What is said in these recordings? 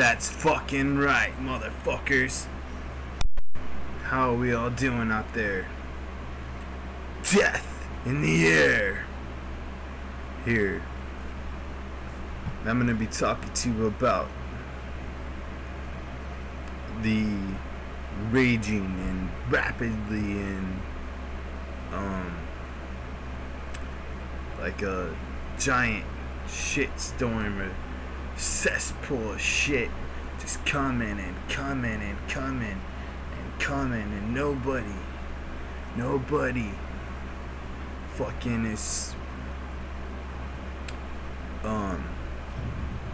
That's fucking right, motherfuckers. How are we all doing out there? Death in the air. Here. I'm gonna be talking to you about the raging and rapidly and um like a giant shit storm cesspool of shit just coming and coming and coming and coming and nobody nobody fucking is um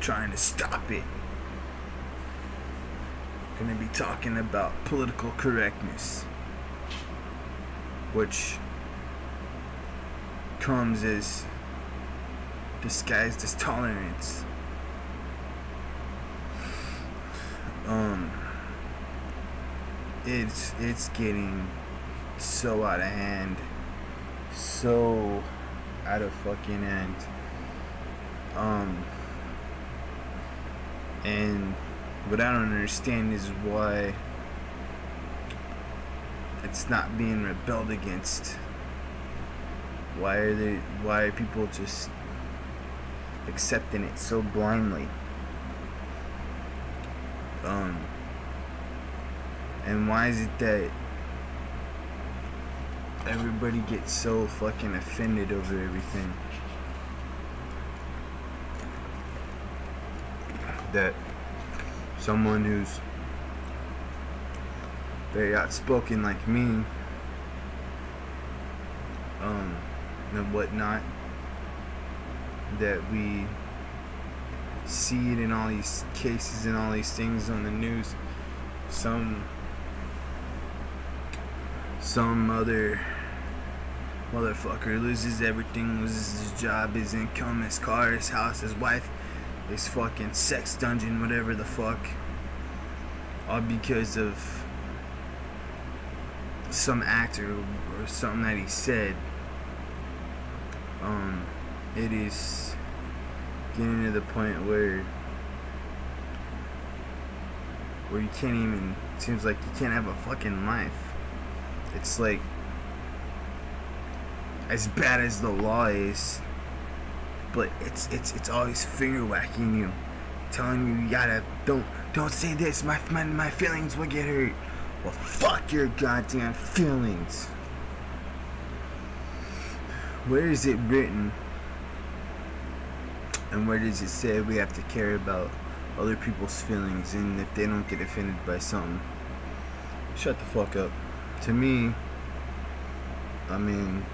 trying to stop it. Gonna be talking about political correctness which comes as disguised as tolerance um it's it's getting so out of hand so out of fucking hand. Um and what I don't understand is why it's not being rebelled against. Why are they why are people just accepting it so blindly um and why is it that everybody gets so fucking offended over everything? That someone who's very outspoken like me um and whatnot that we see it in all these cases and all these things on the news. Some some other motherfucker loses everything loses his job his income his car his house his wife his fucking sex dungeon whatever the fuck. All because of some actor or something that he said. Um it is getting to the point where where you can't even seems like you can't have a fucking life. It's like as bad as the law is but it's it's it's always finger whacking you telling you you gotta don't don't say this. My my, my feelings will get hurt. Well fuck your goddamn feelings. Where is it written and where does it say we have to care about other people's feelings and if they don't get offended by something shut the fuck up. To me I mean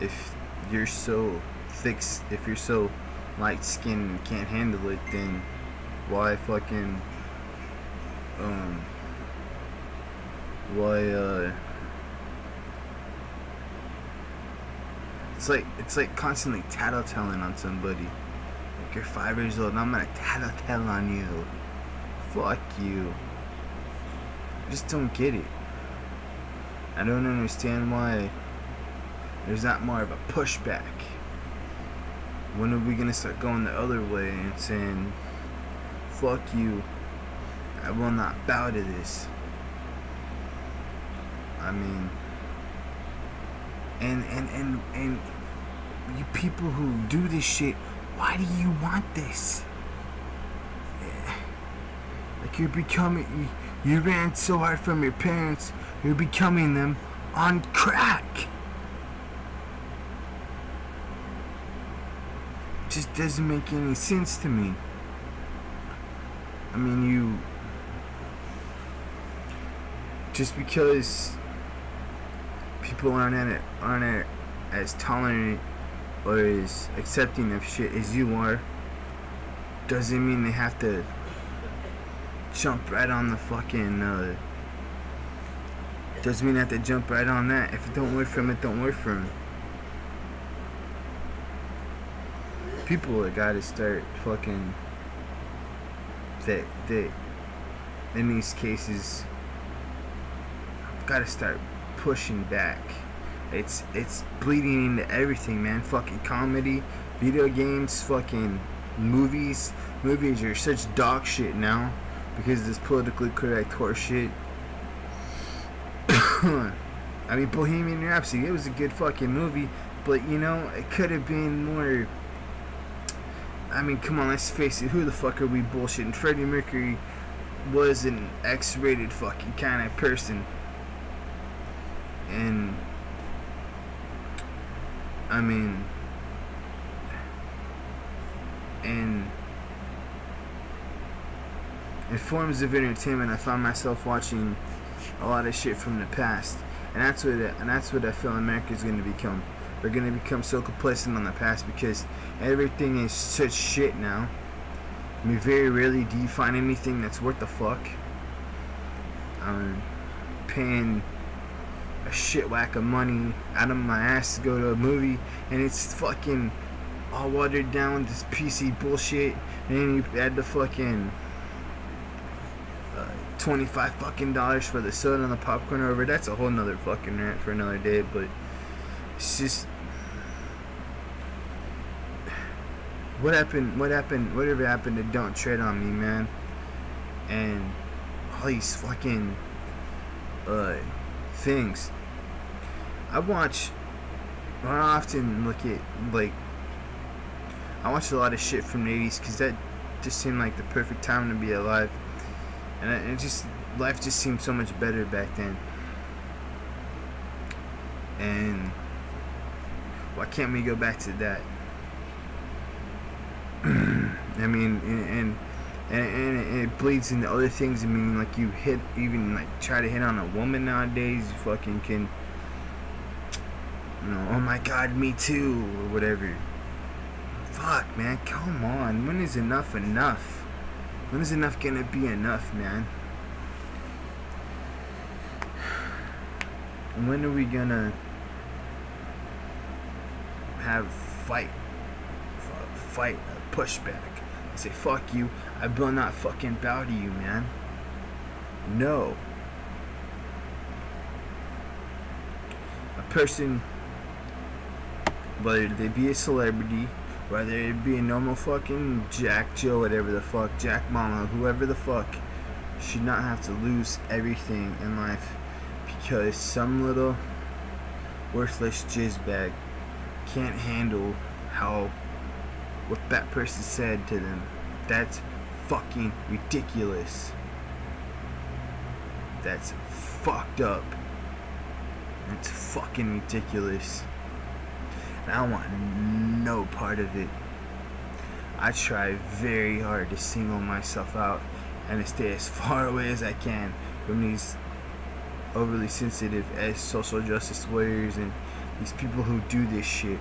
if you're so thick if you're so light skinned and can't handle it then why fucking um why uh it's like it's like constantly tattletelling on somebody. Like you're five years old and I'm gonna tattletale on you. Fuck you. I just don't get it. I don't understand why there's not more of a pushback. When are we gonna start going the other way and saying fuck you. I will not bow to this? I mean and and and and you people who do this shit why do you want this? Like you're becoming you, you ran so hard from your parents you're becoming them on crack. Just doesn't make any sense to me. I mean you just because people aren't at aren't at as tolerant or as accepting of shit as you are doesn't mean they have to jump right on the fucking uh, doesn't mean they have to jump right on that. If it don't work for them it don't work for them people that gotta start fucking that that in these cases gotta start pushing back. It's it's bleeding into everything, man. Fucking comedy, video games, fucking movies movies are such dog shit now because this politically correct horse shit. I mean, Bohemian Rhapsody, it was a good fucking movie, but you know, it could have been more. I mean, come on, let's face it, who the fuck are we bullshitting? Freddie Mercury was an X rated fucking kind of person. And. I mean. And in forms of entertainment, I find myself watching a lot of shit from the past, and that's what it, and that's what I feel America is going to become. We're going to become so complacent on the past because everything is such shit now. Mean, very rarely do you find anything that's worth the fuck. I'm paying a shit whack of money out of my ass to go to a movie, and it's fucking all watered down with this PC bullshit, and then you add the fucking 25 fucking dollars for the soda and the popcorn over that's a whole nother fucking rant for another day but it's just what happened what happened whatever happened to don't tread on me man? And all these fucking uh things I watch I often look at like I watch a lot of shit from the 80s because that just seemed like the perfect time to be alive and it just life just seemed so much better back then. And why can't we go back to that? I mean, and, and and it bleeds into other things. I mean, like you hit, even like try to hit on a woman nowadays. You fucking can, you know, oh my god, me too, or whatever. Fuck, man, come on. When is enough enough? When is enough gonna be enough, man? When are we gonna have fight, fight, pushback? Say, fuck you. I will not fucking bow to you, man. No. A person, whether they be a celebrity, whether it be a normal fucking Jack Joe, whatever the fuck, Jack Mama, whoever the fuck, should not have to lose everything in life because some little worthless jizz bag can't handle how what that person said to them. That's fucking ridiculous. That's fucked up. It's fucking ridiculous. And I want no part of it. I try very hard to single myself out and to stay as far away as I can from these overly sensitive as social justice warriors and these people who do this shit.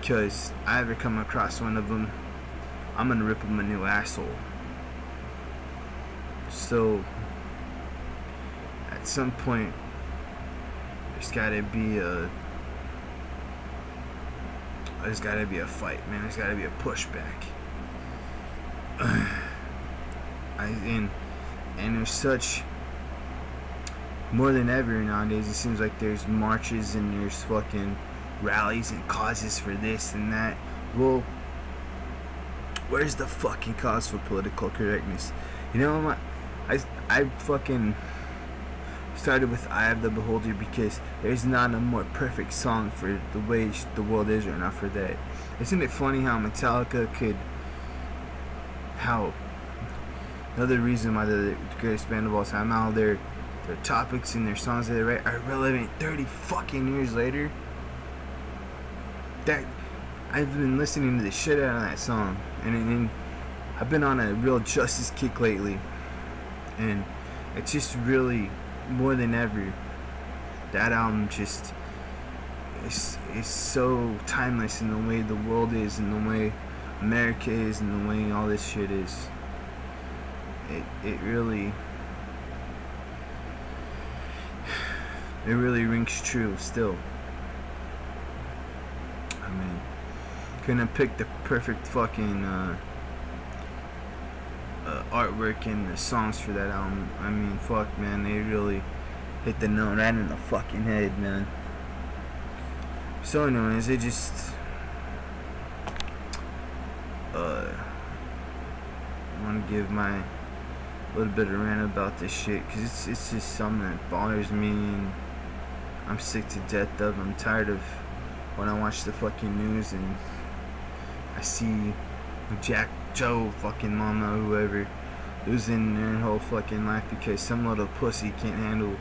Because I ever come across one of them, I'm gonna rip them a new asshole. So, at some point, there's gotta be a there's got to be a fight, man. There's got to be a pushback. I and and there's such more than ever nowadays. It seems like there's marches and there's fucking rallies and causes for this and that. Well, where's the fucking cause for political correctness? You know, I I fucking started with Eye of the Beholder because there's not a more perfect song for the way the world is right now for that. Isn't it funny how Metallica could, how, another reason why they're the greatest band of all time, how their, their topics and their songs that they write are relevant 30 fucking years later? That, I've been listening to the shit out of that song, and, and I've been on a real justice kick lately, and it's just really more than ever, that album just is is so timeless in the way the world is, and the way America is, and the way all this shit is. It it really it really rings true still. I mean, couldn't pick the perfect fucking. Uh, uh, artwork and the songs for that album. I mean, fuck, man, they really hit the note right in the fucking head, man. So, anyways, it just. uh, want to give my little bit of rant about this shit because it's, it's just something that bothers me and I'm sick to death of. I'm tired of when I watch the fucking news and I see Jack, Joe, fucking mama, whoever losing their whole fucking life because some little pussy can't handle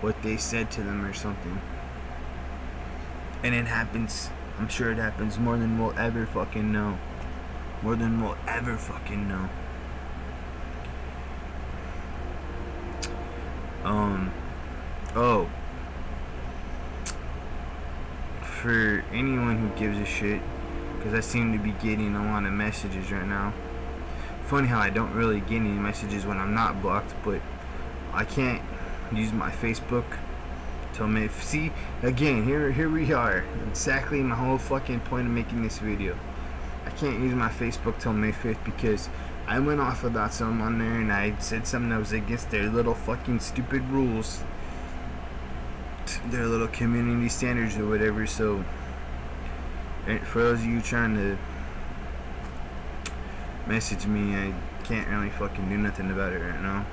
what they said to them or something. And it happens, I'm sure it happens more than we'll ever fucking know. More than we'll ever fucking know. Um, oh. For anyone who gives a shit, because I seem to be getting a lot of messages right now. Funny how I don't really get any messages when I'm not blocked, but I can't use my Facebook till May. See, again, here here we are. Exactly my whole fucking point of making this video. I can't use my Facebook till May 5th because I went off about something on there and I said something that was against their little fucking stupid rules, their little community standards or whatever. So, for those of you trying to message me, I can't really fucking do nothing about it right now.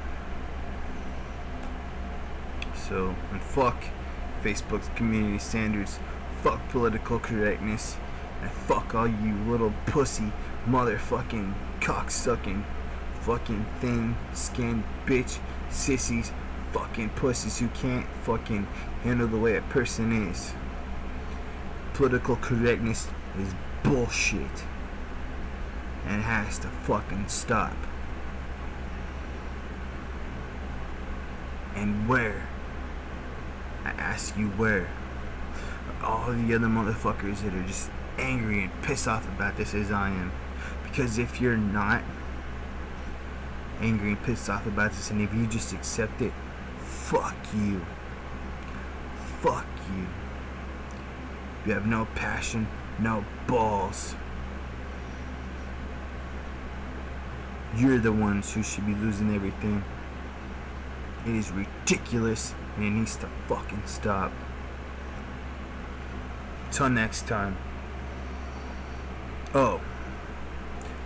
So, and fuck Facebook's community standards, fuck political correctness, and fuck all you little pussy motherfucking cocksucking fucking thin skinned bitch sissies fucking pussies who can't fucking handle the way a person is. Political correctness is bullshit. And it has to fucking stop. And where? I ask you where all the other motherfuckers that are just angry and pissed off about this as I am. Because if you're not angry and pissed off about this and if you just accept it, fuck you. Fuck you. You have no passion, no balls. You're the ones who should be losing everything. It is ridiculous and it needs to fucking stop. Till next time. Oh.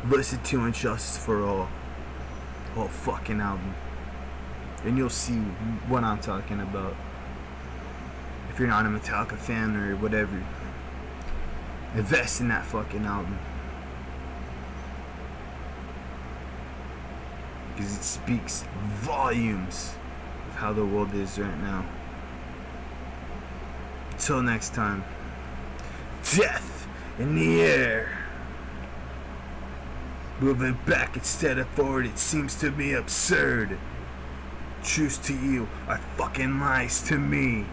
Listen to And Justice for All. Whole fucking album. And you'll see what I'm talking about. If you're not a Metallica fan or whatever, invest in that fucking album. Because it speaks volumes of how the world is right now. Till next time, death in the air. Moving back instead of forward, it seems to me absurd. Truth to you are fucking lies to me.